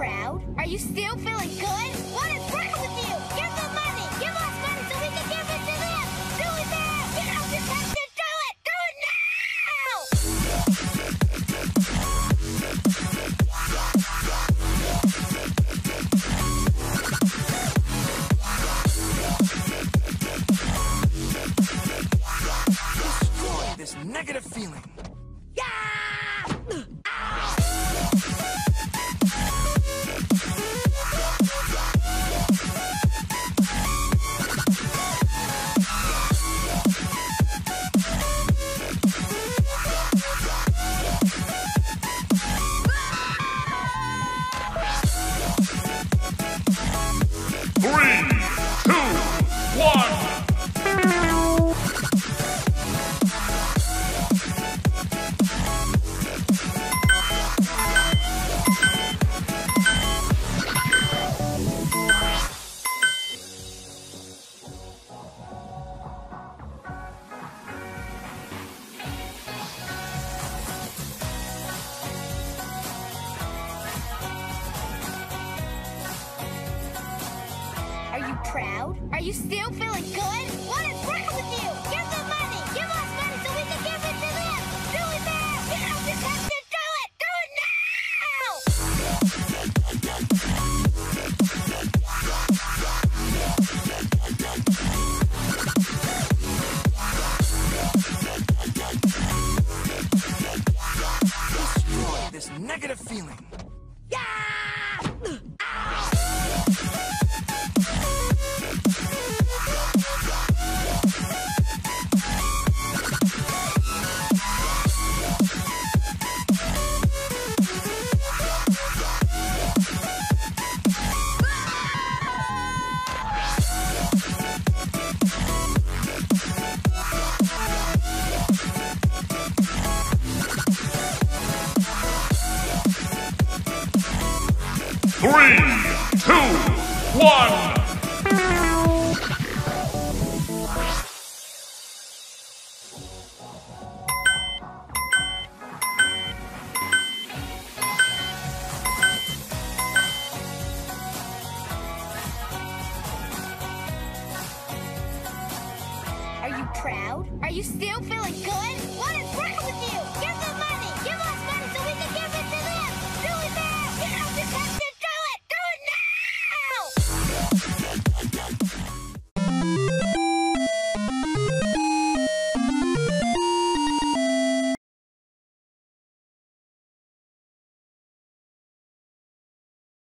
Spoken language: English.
proud? Are you still feeling good? Are you still feeling good? What is wrong with you? Give them money! Give us money so we can give it to them! Do it now! You know you have to do it! Do it now! Destroy this negative feeling. Three, two, one. Are you proud? Are you still feeling good? What is